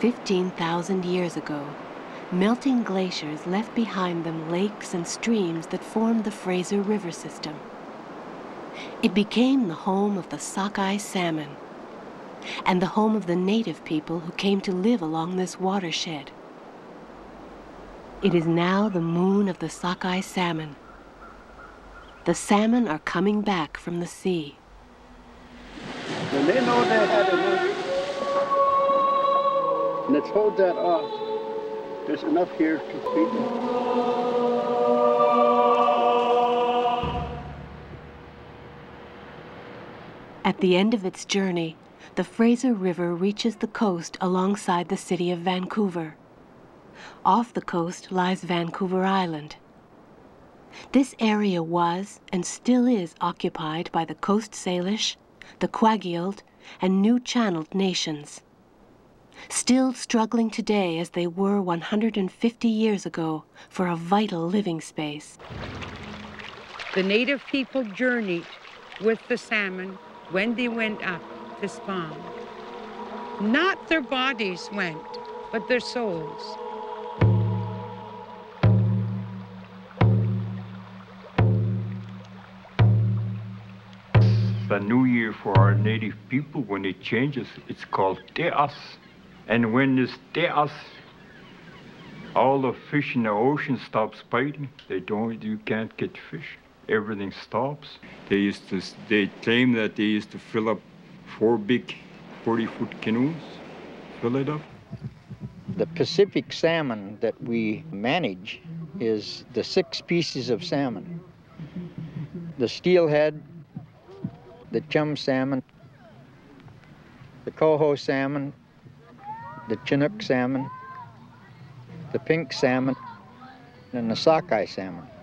15,000 years ago, melting glaciers left behind them lakes and streams that formed the Fraser River system. It became the home of the sockeye salmon and the home of the native people who came to live along this watershed. It is now the moon of the sockeye salmon. The salmon are coming back from the sea. When they know they had enough, let's hold that off. There's enough here to feed them. At the end of its journey, the Fraser River reaches the coast alongside the city of Vancouver. Off the coast lies Vancouver Island. This area was and still is occupied by the Coast Salish, the Kwakiutl, and Nuu-chah-nulth nations. Still struggling today as they were 150 years ago for a vital living space. The native people journeyed with the salmon when they went up to spawn. Not their bodies went, but their souls. The new year for our native people, when it changes, it's called Te'as. And when this Te'as, all the fish in the ocean stops biting. They don't, you can't get fish. Everything stops. They used to, they claim that they used to fill up four big 40-foot canoes, fill it up. The Pacific salmon that we manage is the six species of salmon. The steelhead, the chum salmon, the coho salmon, the chinook salmon, the pink salmon, and the sockeye salmon.